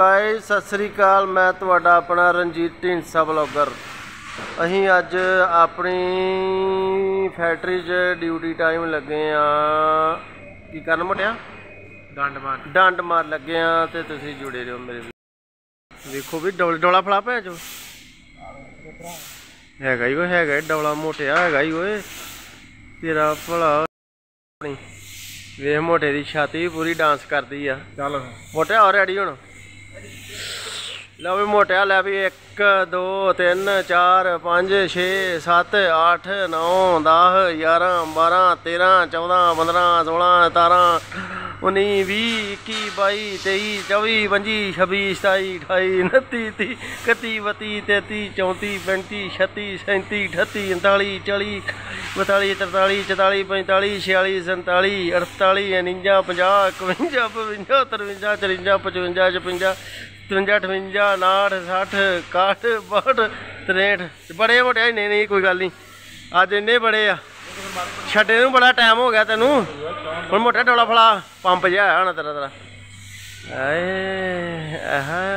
Guys Sat Sri ਅਕਾਲ। ਮੈਂ ਤੁਹਾਡਾ ਆਪਣਾ ਰਣਜੀਤ ਢੀਂਸਾ ਬਲੌਗਰ ਅਸੀਂ ਅੱਜ ਆਪਣੀ ਫੈਕਟਰੀ 'ਚ ਡਿਊਟੀ ਟਾਈਮ ਲੱਗੇ ਆ ਕੀ ਕਰਨ ਮੋਟਿਆ ਡੰਡ ਮਾਰ। ਡੰਡ ਮਾਰ ਲੱਗੇ ਆ ਤੇ ਤੁਸੀਂ ਜੁੜੇ ਰਹੋ ਮੇਰੇ ਵੇਖੋ ਵੀ ਡੋਲ ਡੋਲਾ ਫਲਾ ਪਿਆ ਜੋ। ਹੈਗਾ ਹੀ ਉਹ ਹੈਗਾ ਡੋਲਾ ਮੋਟਿਆ ਹੈਗਾ ਹੀ ਓਏ। ਤੇਰਾ ਭਲਾ ਵੇਖ ਮੋਟੇ ਦੀ ਛਾਤੀ ਪੂਰੀ ਡਾਂਸ ਕਰਦੀ ਆ। ਚੱਲ। ਮੋਟਿਆ ਹੋ ਰੈਡੀ ਹੁਣ? ਲਓ ਵੀ ਮੋਟਿਆ, ਲੈ ਵੀ 1 2 3 4 5 6 7 8 9 10 11 12 13 14 15 16 17 19 20 21 22 23 24 25 26 27 28 29 30 31 32 33 34 35 36 38 39 40 42 43 44 45 46 47 48 49 50 51 52 53 54 55 56 57 58 59 60 61 62 63 ਬੜੇ ਮੋਟੇ ਨਹੀਂ ਨਹੀਂ, ਕੋਈ ਗੱਲ ਨਹੀਂ। ਅੱਜ ਇੰਨੇ ਬੜੇ ਆ। ਛੱਡੇ ਨੂੰ ਬੜਾ ਟਾਈਮ ਹੋ ਗਿਆ ਤੈਨੂੰ। ਹੁਣ ਮੋਟਾ ਡੋਲਾ ਫਲਾ ਪੰਪ ਜਿਹਾ ਆਇਆ ਹੋਣਾ ਤੇਰਾ ਤੇਰਾ। ਆਏ ਆਹ